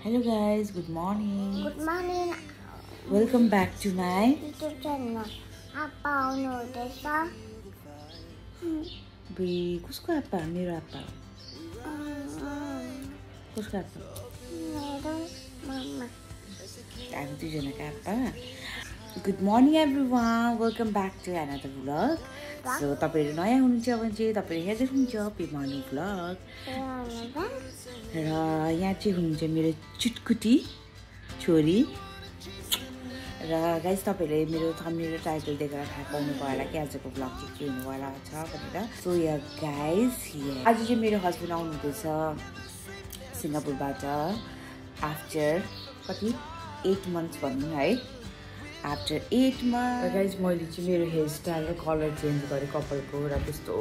Hello guys, good morning. Good morning. Welcome back to my YouTube channel. Appa no desa. Hmm. Bhi kusko appa mera appa. Hmm. Kusko appa. Mera mama. I'm Tujana. Good morning everyone. Welcome back to another vlog. So तपाईँहरू नयाँ हुनुहुन्छ भने चाहिँ तपाईँहरू हेर्दै हुनुहुन्छ पेमानु vlog र यहाँ चाहिँ हुनुहुन्छ मेरो चुटकुटी छोरी। र गाइस तपाईँहरूले मेरो थम्नेर टाइटल देखेर थाहा पाउनुभयो होला कि आजको ब्लग चाहिँ के हुनुवाला छ भनेर। सो या गाइस आज चाहिँ मेरो हस्बेन्ड आउनुहुँदैछ सिङ्गापुरबाट आफ्टर कति एट मन्थ्स भनौँ है। आफ्टर एट मन्थ गाइज मैले चाहिँ मेरो हेयर स्टाइल र कलर चेन्ज गरेँ कपालको र त्यस्तो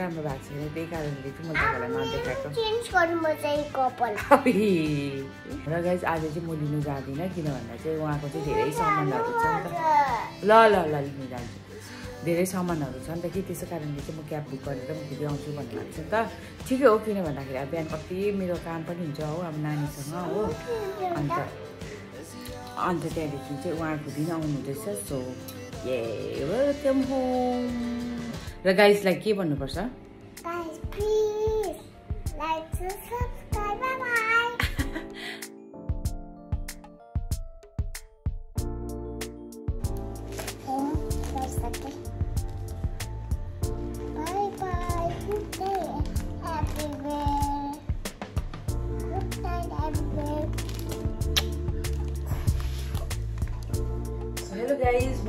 राम्रो भएको छैन। त्यही कारणले चाहिँ म तपाईँलाई नदेखाएको चेन्ज गर्नु म चाहिँ कपाल। र गाइज आज चाहिँ म लिनु जाँदिनँ किन भन्दा चाहिँ उहाँको चाहिँ धेरै सामानहरू छ नि त। ल ल ल लिनु जान्छु। धेरै सामानहरू छ नि त कि त्यसै कारणले चाहिँ म क्याब बुक गरेर म फेरि आउँछु भन्नु भएको छ नि त। ठिकै हो किन भन्दाखेरि अब बिहान कति मेरो काम पनि हुन्छ हो अब नानीसँग हो। अन्त अन्त त्यहाँदेखि चाहिँ उहाँको दिन आउनुहुँदैछ सो ए वेलकम होम र गाइसलाई के भन्नुपर्छ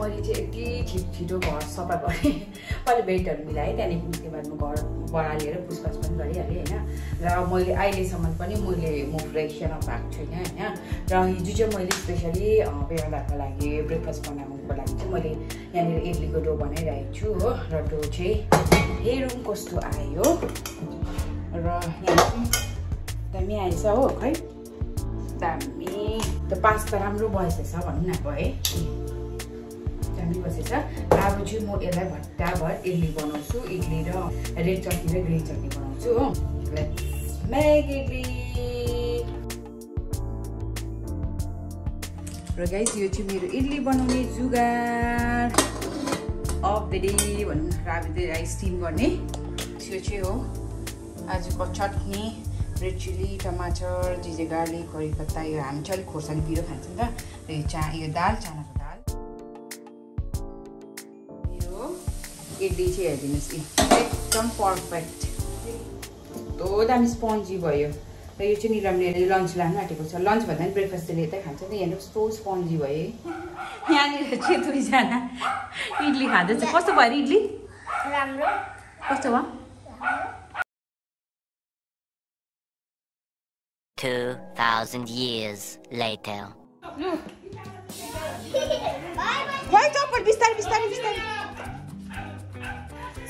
मैले चाहिँ यति छिटो छिटो घर सफा गरेँ। पहिला बेडहरू मिलाएँ त्यहाँदेखि त्यो बादमा घर बढालेर पुसपास पनि गरिहालेँ होइन? र मैले अहिलेसम्म पनि मैले म फ्रेसन अप भएको छैन होइन? र हिजो चाहिँ मैले स्पेसली बेलाको लागि ब्रेकफास्ट बनाउनुको लागि चाहिँ मैले यहाँनिर इडलीको डो बनाइरहेको छु हो? र डो चाहिँ हेरौँ कस्तो आयो। र दामी आएछ हो खै? दामी। त पास्ता राम्रो बसेछ भनौँ न अब है बसेछ अब चाहिँ म यसलाई भट्टाभर इडली बनाउँछु इडली र रेड चटनी र ग्रिन चटनी बनाउँछु हो। Make इडली. र गाइस यो चाहिँ मेरो इडली बनाउने जुगाड अफ द डे भनौँ न अब चाहिँ स्टिम गर्ने। यो चाहिँ हो आजको चटनी रेड चिली टमाटर जिजे गार्लिक करी पत्ता यो हामी चाहिँ अलिक खोर्सानी पिरो खान्छ त। यो चा यो दाल चानाको इडली चाहिँ हेरिदिनुहोस् यी एकदम पर्फेक्ट कस्तो दामी स्पन्जी भयो। र यो चाहिँ निरमले लन्च लानु आँटेको छ। लन्च भन्दा पनि ब्रेकफास्ट चाहिँ यतै खान्छ। नि हेर्नु कस्तो स्पन्जी भयो। है यहाँनिर चाहिँ दुईजना इडली खाँदैछ। कस्तो भयो इडली? राम्रो। कस्तो भयो? 2,000 years later. बिस्तारै बिस्तारै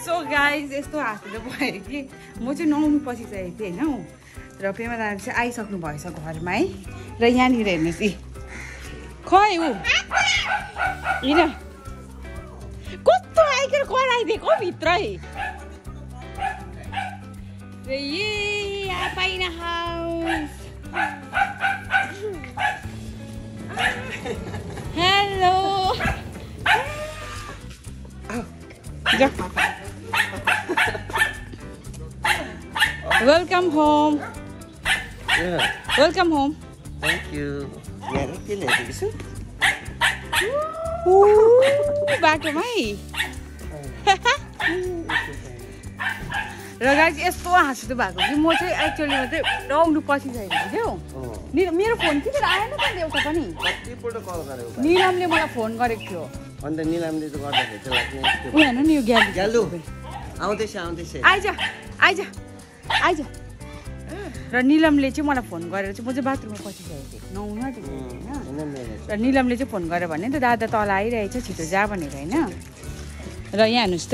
सो गाइज यस्तो हाँसेर भयो कि म चाहिँ नुहाउनु पसिसकेको थिएँ होइन हौ? र पेमा दादा चाहिँ आइसक्नु भएछ घरमा है? र यहाँनिर हेर्नुहोस् यी। खै ऊ? होइन कस्तो आइकन कराइदिएको भित्रै पाइन house. Hello. Welcome home Yeah, welcome home thank you. यहाँ के ल्याइदिएको छु बाटोमै र चाहिँ यस्तो हाँसिँदो भएको कि? म चाहिँ एक्चुअलीमा चाहिँ राउन्ड पसिसकेको थिएँ हौ अँ, नि मेरो फोन किन आएन त एउटा पनि? निलमले मलाई फोन गरेको थियो। अन्त निलामले गर्दाखेरि चाहिँ हेर्नु नि यो ग्याली ग्यालु। आउँदैछ आउँदैछ। आइज आइज। आइज। र निलमले चाहिँ मलाई फोन गरेर चाहिँ म चाहिँ बाथरुममा पसिसकेको थिएँ। नुहाउनु आँटेको थिएँ होइन। र निलमले चाहिँ फोन गरेर भने नि त दादा तल आइरहेछ छिटो जा भनेर होइन। र यहाँ हेर्नुहोस् त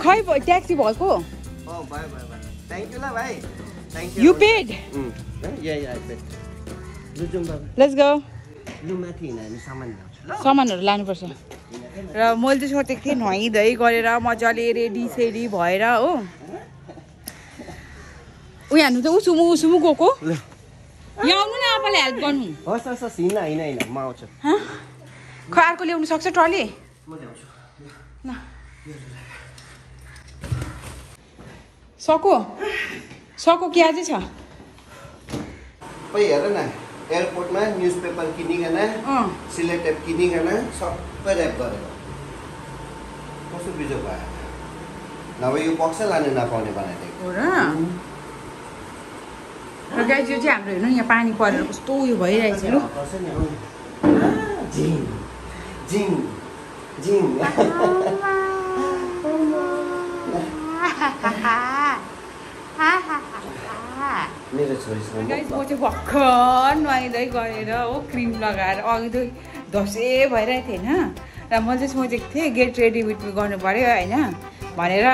खै ट्याक्सी भएको? यू पेड लेट्स गो सामानहरू लानुपर्छ। र मैले चाहिँ सोचेको थिएँ नुहाइधुवाइ गरेर मजाले रेडी सेडी भएर हो। उयो हान्नु त उसुमु उसुमु गएको। यहाँ आउनु न आपाले हेल्प गर्नु। हस् हस् हस् हिँड्न होइन होइन म आउँछु? खै अर्को ल्याउनु सक्छ ट्रली? म सको। सको क्या चाहिँ छ? हेर न। एयरपोर्टमा न्युज पेपर किनिकन सिलेटेप किनिकन सबै ऱ्याप गरेर कस्तो बिजो भयो? नभए यो बक्सै लानु नपाउने बनाइदिएको र? गाई यो चाहिँ हाम्रो हेर्नु यहाँ पानी परेर कस्तो उयो नि आउनु। झिङ झिङ झिङ म म चाहिँ भर्खर नुहाइँदै गरेर हो क्रिम लगाएर अघि धसे भइरहेको थिएँ होइन। र मैले चाहिँ सोचेको थिएँ गेट रेडी विथ मी गर्नु पऱ्यो होइन। भनेर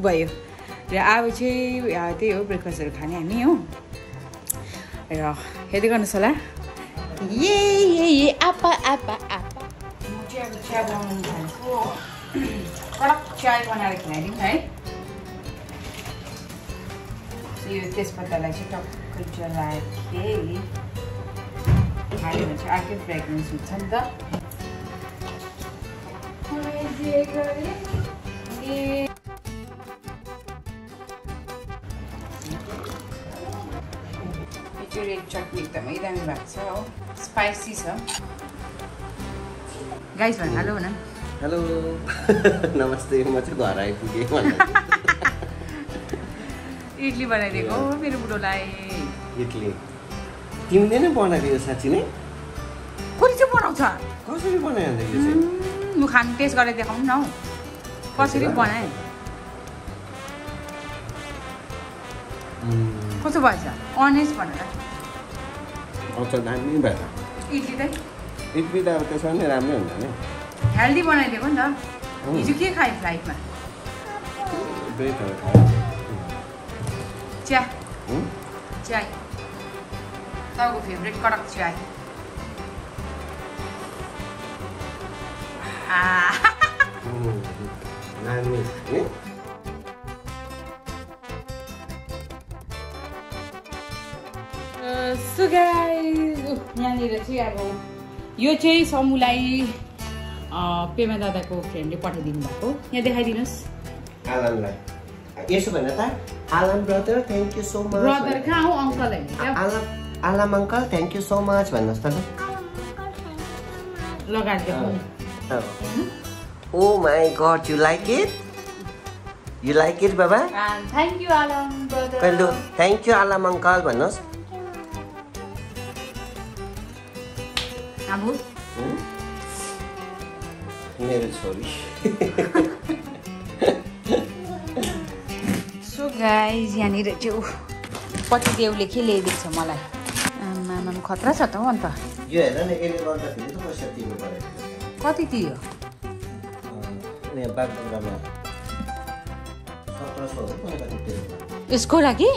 भयो। र अब चाहिँ त्यही हो ब्रेकफास्टहरू खाने हामी हो। र हेर्दै गर्नुहोस् होला। ए ए ए आपा आपा आपा। म चाहिँ अब चिया बनाउनु कडक चिया बनाएर खुवाइदिउँ है। यो तेजपत्तालाई चाहिँ टक्कै जलाएँ हाल्यो भने चाहिँ अर्कै फ्रेग्रेन्स हुन्छ नि त। रेड चटनी एकदमै दामी भएको छ हो। स्पाइसी छ। गाइस भन हेलो भन हेलो। नमस्ते म चाहिँ घर आइपुगेँ। इडली बनाइदिएको हो मेरो बुढोलाई। इडली। तिमीले नै बनाएको यो साँच्ची नै? कसरी चाहिँ बनाउँछ? कसरी बनायो म खानु टेस्ट गरेर देखाउनु न हौ। कसरी बनाएँ? कस्तो भएछ? अनेस्ट भनेर। दामी इडली चाहिँ? इडली त अब त्यसमा नै राम्रै हुन्छ नि। हेल्दी बनाइदिएको नि त। हिजो के खाएँ फ्लाइटमा खायो चिया चिया तपाईँको फेभरेट कडक चिया यहाँनिर चाहिँ अब यो चाहिँ समूलाई अँ, पेमा दादाको फ्रेन्डले पठाइदिनु भएको यहाँ देखाइदिनुहोस् यसो भन त Alam brother thank you so much brother कहाँ हो uncle Alam Alam uncle thank you so much भन्नुहोस् त लगाएर ओ my god you like it you like it बाबा थ्याङ्क यू आलम कहिले brother thank you Alam uncle भन्नुहोस्? मेरो छोरी गाइज यहाँनिर ऊ पतिदेवले के ल्याइदिएको छ मलाई? आमामा खतरा छ त हौ अन्त। कति तियो? तिर्नु यसको लागि?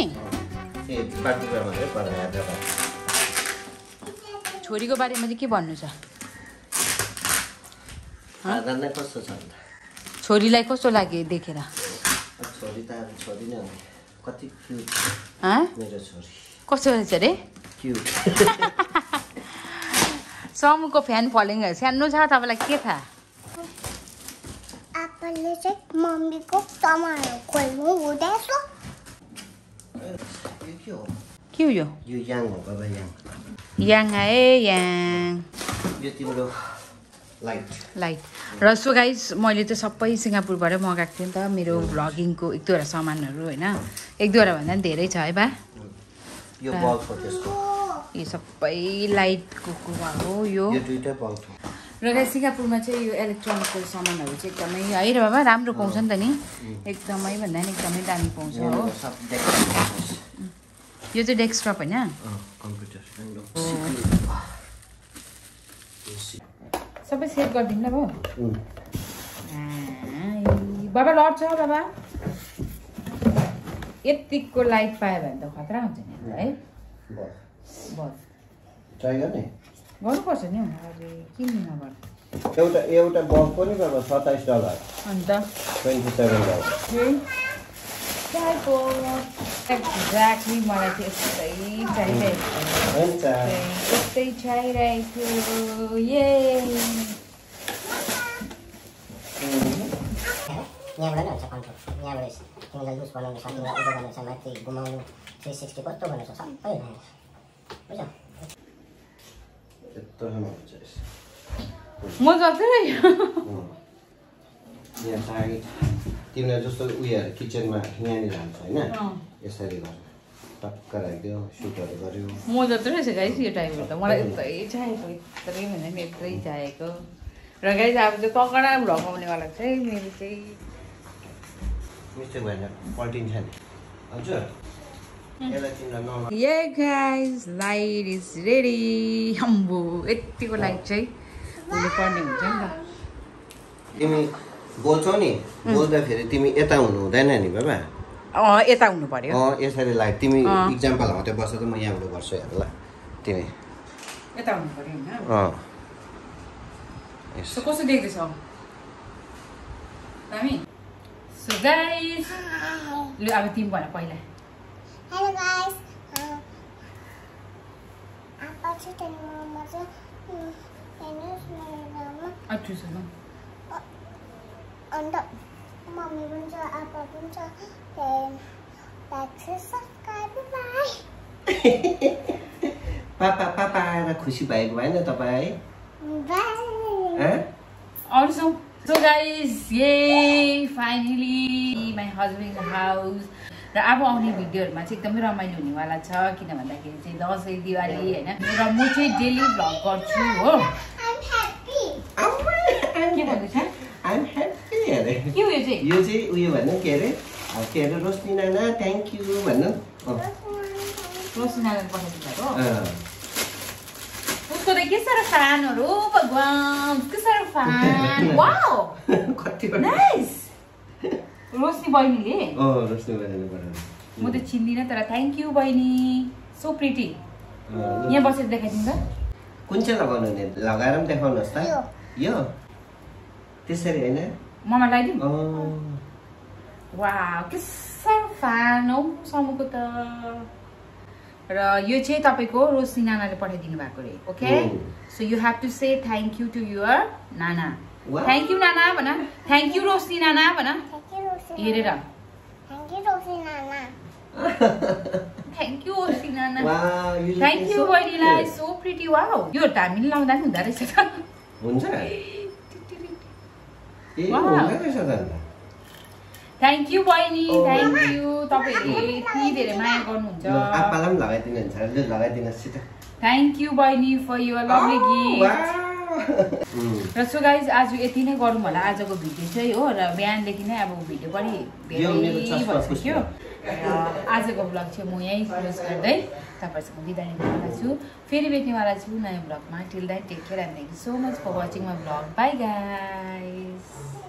छोरीको बारेमा चाहिँ के भन्नु छ? छोरीलाई कस्तो लाग्यो देखेर? छोरी त अब छोरी नै हो कति क्युट हँ मेरो छोरी कस्तो रहेछ अरे क्युट फ्यान फलोइङ सानो छ तपाईँलाई के थाहा आप्पाले चाहिँ मम्मीको टमाटर खोल्नु हुँदैछ यो के हो के हो यो यो याङ हो बाबा याङ याङ आए याङ यो तिम्रो लाइट लाइट र सो गाइज मैले चाहिँ सबै सिङ्गापुरबाटै मगाएको थिएँ नि त मेरो भ्लगिङको एक दुईवटा सामानहरू होइन? एक दुईवटा भन्दा पनि धेरै छ है बा? यो यो सबै लाइटको कुरा हो यो। र गाइज सिङ्गापुरमा चाहिँ यो इलेक्ट्रोनिकको सामानहरू चाहिँ एकदमै है र बाबा राम्रो पाउँछ नि त नि? एकदमै भन्दा पनि एकदमै दामी पाउँछ हो। यो चाहिँ डेस्कटप होइन? कम्प्युटर। सबै सेभ गरिदिनु ल भाउ बाबा लड्छ बाबा। यतिको लाइट पायो भने त खतरा हुन्छ नि है। गर्नुपर्छ नि किन नगर। एउटा एउटा बफ पनि बाबा सत्ताइस डलर। अन्त? Twenty seven dollar. एक्ज्याक्टली मलाई चाहिँ यस्तै चाहिरहेको थियो। हुन्छ। यस्तै चाहिरहेको थियो। ये यहाँबाट नै हुन्छ कन्ट्रोल। यहाँबाट तिमीलाई लुज बनाउनु छ तिमीलाई उयो गर्नु छ माथि घुमाउनु थ्री सिक्सटी कस्तो गर्नु छ सबै बुझ्यौ। म साइड तिमीलाई जस्तो उयोहरू किचनमा यहाँनिर हाल्छ होइन। यसरी गर टक्क राखिदियो सुटहरू गऱ्यो म जत्रो रहेछ गाइस यो टाइमहरू त। मलाई यस्तै चाहिएको यत्रै भन्दा पनि यत्रै चाहिएको। र गाइस अब चाहिँ ककडा भ्लगाउनेवाला चाहिँ मेरो चाहिँ मिस्टेक भएन पल्टिन्छ नि। हजुर। ये गाइस लाइट इज रेडी अम्बो यतिको लाइट चाहिँ पर्ने हुन्छ नि त। बोल्छौ नि बोल्दाखेरि तिमी यता हुनु हुँदैन नि बाबा। अँ यता हुनु पर्यो अँ यसरी लाइट तिमी। इक्जाम्पल हटे बस्छ त म यहाँबाट गर्छु हेर ल तिमी। यता हुनु पर्यो कस्तो देख्दैछ दामी। सो गाइस लु अब तिमी भन पहिला। हेलो गाइस आपा चाहिँ त्यहाँनिर चाहिँ उम्, हेर्नुहोस् मेरो गाउँमा अठुसँग अन्त मम्मी पनि छ आपा पनि छ पापा पापा आएर खुसी भएको भएन तपाईँ? अरू सौ गाइस ये फाइनली माई हस्बेन्ड हाउस र अब आउने भिडियोहरूमा चाहिँ एकदमै रमाइलो हुनेवाला छ किन भन्दाखेरि चाहिँ दसैँ दिवाली होइन र म चाहिँ डेली भ्लग गर्छु हो I'm happy. के भन्दैछ I'm happy अरे के हो यो चाहिँ उयो भन्नु के अरे के अरे रोशनी नाना थ्याङ्क यू भन्नु के साह्रो फ्यान रोशनी बहिनीले। म त चिन्दिनँ तर थ्याङ्क यू बहिनी सो प्रिटी यहाँ बसेर देखाइदिनु त कुन चाहिँ लगाउनु लगाएर पनि देखाउनुहोस् त। यो त्यसरी होइन ममा लगाइदिउँ वा के साह्रो फ्यान हौ समूको त र यो चाहिँ तपाईँको रोशनी नानाले पठाइदिनु भएको रे okay. So you have to say thank you to your Nana. Thank you नाना भन थ्याङ्क यू रोशनी नाना भन. हेरेर Thank you, Rosie Nana. Thank you Roshni Nana Wow, you thank you so बहिनीलाई. सो प्रिटी वा यो त हामीले लाउँदा पनि हुँदो रहेछ त हुन्छ ए Wow. हुँदो रहेछ त अन्त थ्याङ्क यू बहिनी. थ्याङ्क यू तपाईँहरूले यति धेरै माया गर्नुहुन्छ। आप्पालाई पनि लगाइदिनुहोस् छिटो। थ्याङ्क यू बहिनी फर युर लभली गिफ्ट र सो गाइज आज यति नै गरौँ होला आजको भिडियो चाहिँ हो र बिहानदेखि नै अब भिडियो पनि धेरै भइसक्यो। र आजको ब्लग चाहिँ म यहीँ क्लोज गर्दै तपाईँहरूसँग बिदा लिनेवाला छु फेरि भेट्नेवाला छु नयाँ ब्लगमा। Till that take care and thank you so much for watching my vlog bye guys